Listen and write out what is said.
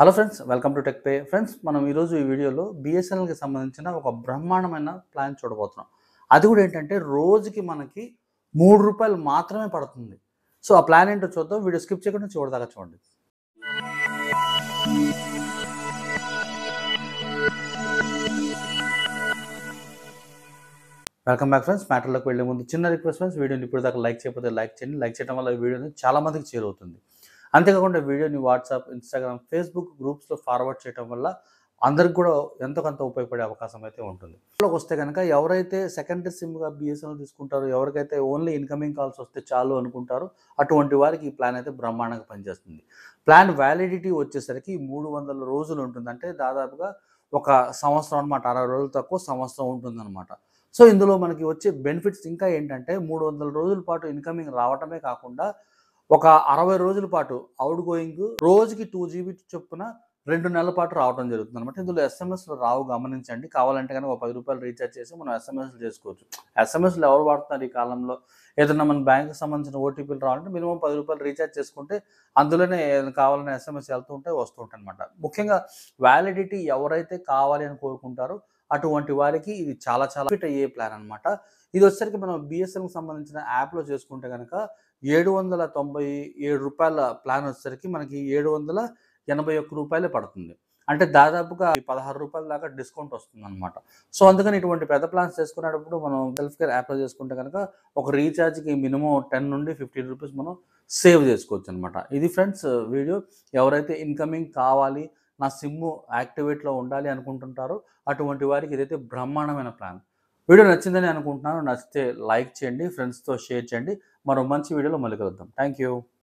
Hello friends welcome to tech pay friends మనం ఈరోజు ఈ వీడియోలో బిఎస్ఎన్ఎల్కి సంబంధించిన ఒక బ్రహ్మాండమైన ప్లాన్ చూడబోతున్నాం. అది కూడా ఏంటంటే రోజుకి మనకి మూడు రూపాయలు మాత్రమే పడుతుంది. సో ఆ ప్లాన్ ఏంటో చూద్దాం. వీడియో స్కిప్ చేయకుండా చూడదాకా చూడండి. వెల్కమ్ బ్యాక్ ఫ్రెండ్స్ మ్యాటర్లోకి వెళ్ళే ముందు చిన్న రిక్వెస్ట్ ఫ్రెండ్స్ వీడియోని ఇప్పుడు దాకా లైక్ చేయకపోతే లైక్ చేయండి. లైక్ చేయడం వల్ల ఈ వీడియోని చాలా మందికి చేరువుతుంది అంతేకాకుండా వీడియోని వాట్సాప్ ఇన్స్టాగ్రామ్ ఫేస్బుక్ గ్రూప్స్లో ఫార్వర్డ్ చేయడం వల్ల అందరికి కూడా ఎంతో కొంత ఉపయోగపడే అవకాశం అయితే ఉంటుంది. ఇంట్లోకి వస్తే కనుక ఎవరైతే సెకండరీ సిమ్గా బిఎస్ఎన్ఎల్ తీసుకుంటారో ఎవరికైతే ఓన్లీ ఇన్కమింగ్ కాల్స్ వస్తే చాలు అనుకుంటారో అటువంటి వారికి ఈ ప్లాన్ అయితే బ్రహ్మాండంగా పనిచేస్తుంది. ప్లాన్ వ్యాలిడిటీ వచ్చేసరికి మూడు వందల రోజులు ఉంటుంది. అంటే దాదాపుగా ఒక సంవత్సరం అనమాట అరవై రోజులు తక్కువ సంవత్సరం ఉంటుందన్నమాట. సో ఇందులో మనకి వచ్చే బెనిఫిట్స్ ఇంకా ఏంటంటే మూడు వందల రోజుల పాటు ఇన్కమింగ్ రావటమే కాకుండా ఒక అరవై రోజుల పాటు అవుట్ గోయింగ్ రోజుకి టూ జీబీ చొప్పున రెండు నెలల పాటు రావడం జరుగుతుంది అనమాట ఇందులో ఎస్ఎంఎస్లు రావు గమనించండి. కావాలంటే కనుక ఒక పది రూపాయలు రీఛార్జ్ చేసి మనం ఎస్ఎంఎస్లు చేసుకోవచ్చు. ఎస్ఎంఎస్లు ఎవరు వాడుతున్నారు ఈ కాలంలో? ఏదైనా మన బ్యాంక్కి సంబంధించిన ఓటీపీలు రావాలంటే మినిమం పది రూపాయలు రీఛార్జ్ చేసుకుంటే అందులోనే ఏదైనా కావాలనే ఎస్ఎంఎస్ వెళ్తూ ఉంటాయి వస్తూ ఉంటాయి అనమాట ముఖ్యంగా వ్యాలిడిటీ ఎవరైతే కావాలి అని కోరుకుంటారో అటువంటి వారికి ఇది చాలా చాలా ఫిట్ అయ్యే ప్లాన్ అనమాట ఇది వచ్చేసరికి మనం బిఎస్ఎన్కి సంబంధించిన యాప్లో చేసుకుంటే కనుక ఏడు వందల తొంభై ఏడు రూపాయల ప్లాన్ వచ్చేసరికి మనకి ఏడు వందల ఎనభై ఒక్క రూపాయలే పడుతుంది. అంటే దాదాపుగా పదహారు రూపాయల దాకా డిస్కౌంట్ వస్తుంది అనమాట సో అందుకని ఇటువంటి పెద్ద ప్లాన్స్ చేసుకునేటప్పుడు మనం సెల్ఫ్ కేర్ యాప్లో చేసుకుంటే కనుక ఒక రీఛార్జ్కి మినిమం టెన్ నుండి ఫిఫ్టీన్ రూపీస్ మనం సేవ్ చేసుకోవచ్చు అనమాట ఇది ఫ్రెండ్స్ వీడియో. ఎవరైతే ఇన్కమింగ్ కావాలి నా సిమ్ యాక్టివేట్లో ఉండాలి అనుకుంటుంటారో అటువంటి వారికి ఇదైతే బ్రహ్మాండమైన ప్లాన్. వీడియో నచ్చిందని అనుకుంటున్నాను. నచ్చితే లైక్ చేయండి ఫ్రెండ్స్తో షేర్ చేయండి. మరో మంచి వీడియోలో మళ్ళీ కలుద్దాం. Thank you